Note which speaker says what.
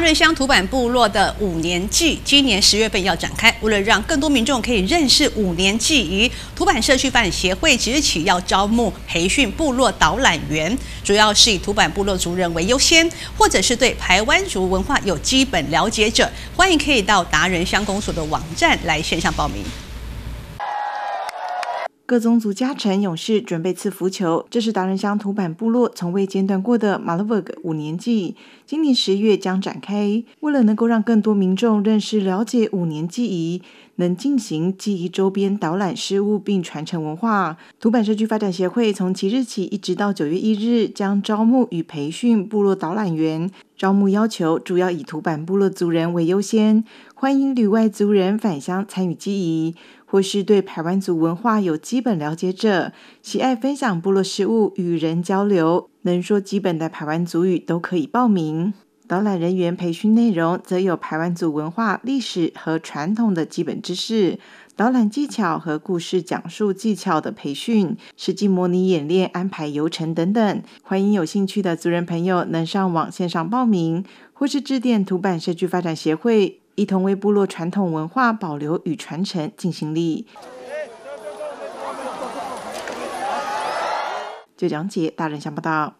Speaker 1: 达人乡土板部落的五年祭今年十月份要展开，为了让更多民众可以认识五年祭仪，土版社区发展协会即日起要招募培训部落导览员，主要是以土版部落族人为优先，或者是对台湾族文化有基本了解者，欢迎可以到达人乡公所的网站来线上报名。
Speaker 2: 各宗族家臣勇士准备赐福球，这是达人乡土版部落从未间断过的马勒沃格五年祭，今年十月将展开。为了能够让更多民众认识了解五年祭仪，能进行记忆周边导览事务并传承文化，土坂社区发展协会从即日起一直到九月一日，将招募与培训部落导览员。招募要求主要以土坂部落族人为优先，欢迎旅外族人返乡参与记忆。或是对排湾族文化有基本了解者，喜爱分享部落事务、与人交流，能说基本的排湾族语都可以报名。导览人员培训内容则有排湾族文化、历史和传统的基本知识、导览技巧和故事讲述技巧的培训、实际模拟演练、安排游程等等。欢迎有兴趣的族人朋友能上网线上报名，或是致电土坂社区发展协会。一同为部落传统文化保留与传承尽心力。就讲解大人想不到。